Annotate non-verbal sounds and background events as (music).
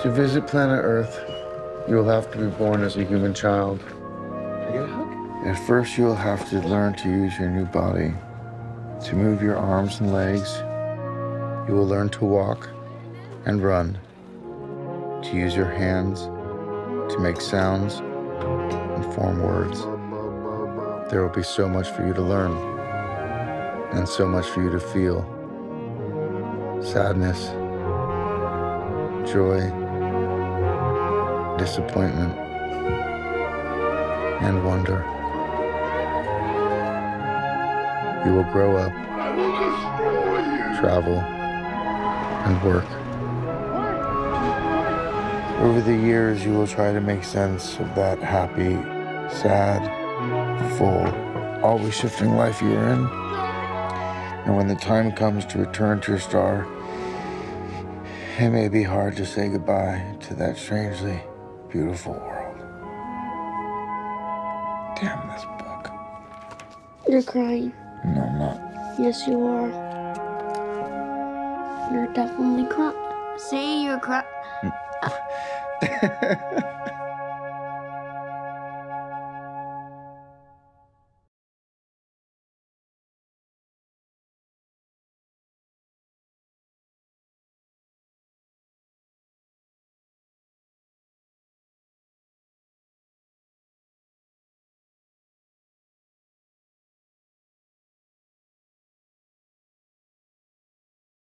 To visit planet Earth, you will have to be born as a human child. At first, you will have to learn to use your new body, to move your arms and legs. You will learn to walk and run, to use your hands, to make sounds and form words. There will be so much for you to learn, and so much for you to feel sadness, joy, disappointment, and wonder. You will grow up, travel, and work. Over the years, you will try to make sense of that happy, sad, full, always shifting life you are in. And when the time comes to return to your star, it may be hard to say goodbye to that strangely beautiful world. Damn this book. You're crying. No, I'm not. Yes, you are. You're definitely crying. Say you're crying. (laughs) (laughs)